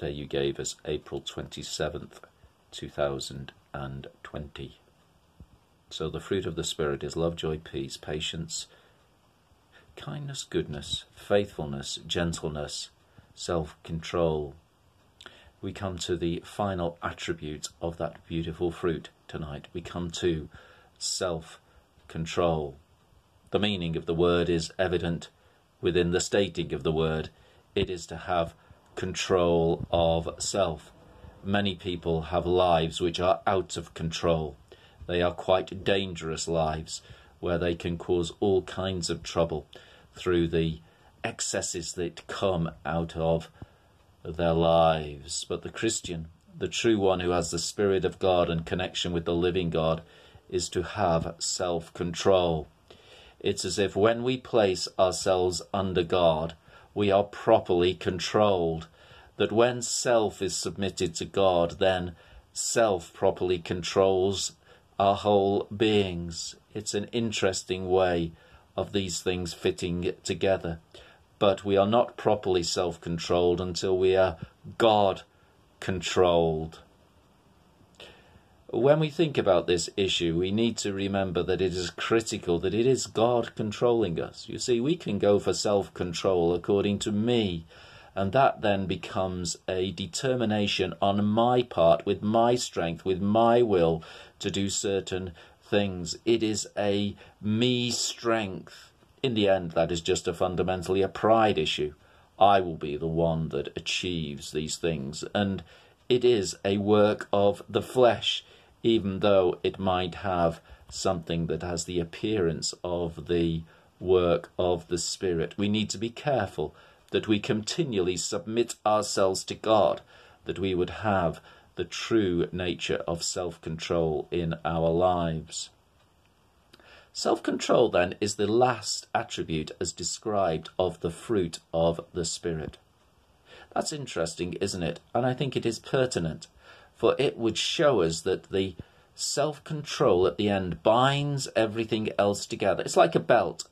day you gave us, April 27th, 2020. So the fruit of the Spirit is love, joy, peace, patience, kindness, goodness, faithfulness, gentleness, self control. We come to the final attribute of that beautiful fruit tonight. We come to self control. The meaning of the word is evident within the stating of the word. It is to have control of self. Many people have lives which are out of control. They are quite dangerous lives where they can cause all kinds of trouble through the excesses that come out of their lives. But the Christian, the true one who has the Spirit of God and connection with the living God, is to have self control. It's as if when we place ourselves under God, we are properly controlled. That when self is submitted to God, then self properly controls our whole beings. It's an interesting way of these things fitting together. But we are not properly self controlled until we are God controlled. When we think about this issue, we need to remember that it is critical that it is God controlling us. You see, we can go for self control according to me, and that then becomes a determination on my part, with my strength, with my will, to do certain things. It is a me strength. In the end, that is just a fundamentally a pride issue. I will be the one that achieves these things. And it is a work of the flesh, even though it might have something that has the appearance of the work of the Spirit. We need to be careful that we continually submit ourselves to God, that we would have the true nature of self control in our lives. Self control, then, is the last attribute as described of the fruit of the Spirit. That's interesting, isn't it? And I think it is pertinent, for it would show us that the self control at the end binds everything else together. It's like a belt.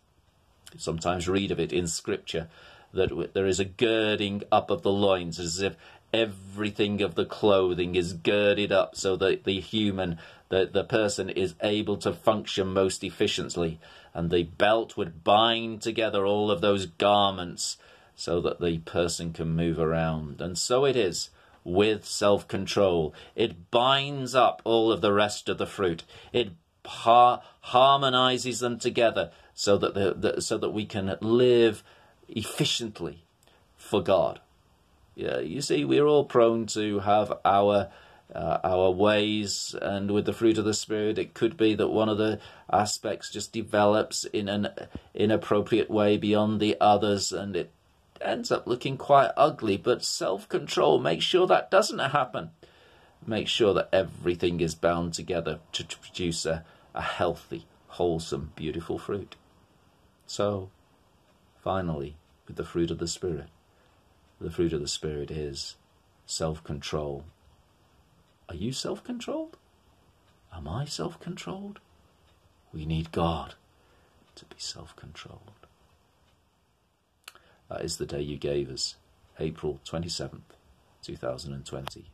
Sometimes read of it in Scripture that there is a girding up of the loins as if everything of the clothing is girded up so that the human the, the person is able to function most efficiently and the belt would bind together all of those garments so that the person can move around and so it is with self-control. It binds up all of the rest of the fruit. It ha- harmonizes them together so that the, the, so that we can live efficiently for God. Yeah, you see, we're all prone to have our uh, our ways, and with the fruit of the spirit, it could be that one of the aspects just develops in an inappropriate way beyond the others, and it ends up looking quite ugly. But self-control makes sure that doesn't happen. Make sure that everything is bound together to, to produce a, a healthy, wholesome, beautiful fruit. So, finally, with the fruit of the spirit the fruit of the Spirit is self control. Are you self controlled? Am I self controlled? We need God to be self controlled. That is the day you gave us, April 27th, 2020.